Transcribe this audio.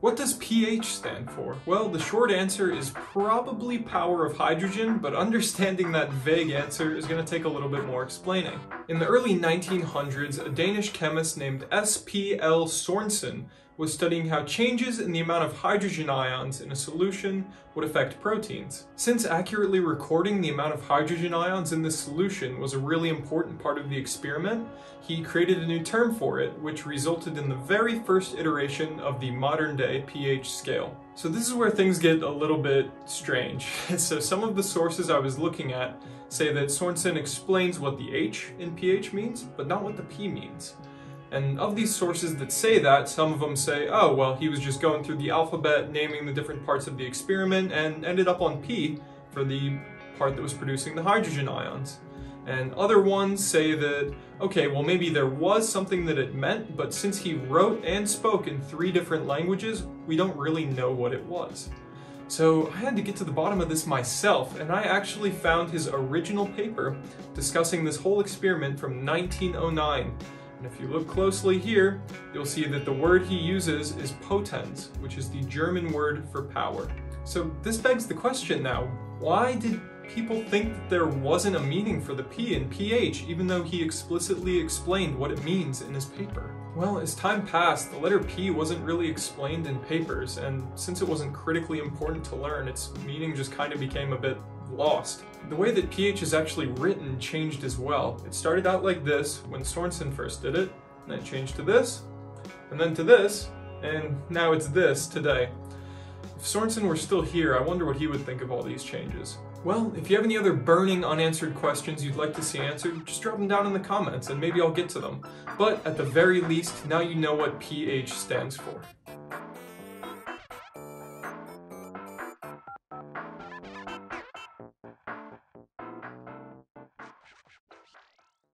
What does pH stand for? Well, the short answer is probably power of hydrogen, but understanding that vague answer is going to take a little bit more explaining. In the early 1900s, a Danish chemist named S.P.L. Sorensen was studying how changes in the amount of hydrogen ions in a solution would affect proteins. Since accurately recording the amount of hydrogen ions in this solution was a really important part of the experiment, he created a new term for it, which resulted in the very first iteration of the modern day pH scale. So this is where things get a little bit strange. so some of the sources I was looking at say that Sorensen explains what the H in pH means, but not what the P means. And of these sources that say that, some of them say, oh, well, he was just going through the alphabet, naming the different parts of the experiment, and ended up on P for the part that was producing the hydrogen ions. And other ones say that, okay, well, maybe there was something that it meant, but since he wrote and spoke in three different languages, we don't really know what it was. So I had to get to the bottom of this myself, and I actually found his original paper discussing this whole experiment from 1909 and if you look closely here, you'll see that the word he uses is Potenz, which is the German word for power. So this begs the question now, why did people think that there wasn't a meaning for the P in pH, even though he explicitly explained what it means in his paper? Well, as time passed, the letter P wasn't really explained in papers, and since it wasn't critically important to learn, its meaning just kind of became a bit lost. The way that pH is actually written changed as well. It started out like this when Sorensen first did it, and then changed to this, and then to this, and now it's this today. If Sorensen were still here, I wonder what he would think of all these changes. Well, if you have any other burning unanswered questions you'd like to see answered, just drop them down in the comments and maybe I'll get to them. But at the very least, now you know what pH stands for.